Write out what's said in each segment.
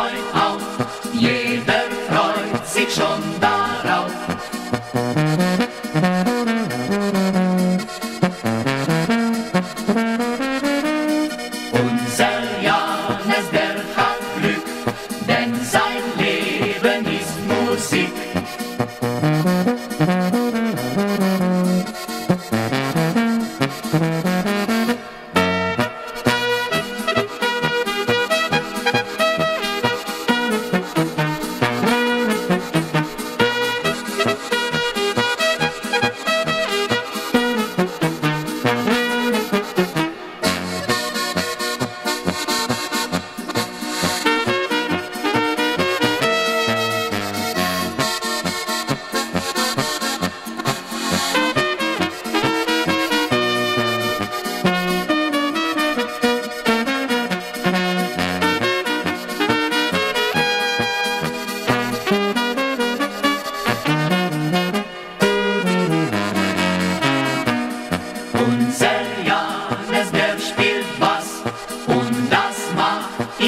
Bye.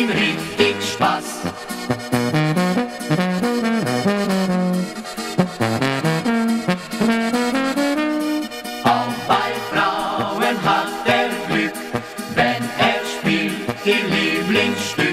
ihm richtig Spaß. Auch bei Frauen hat er Glück, wenn er spielt ihr Lieblingsstück.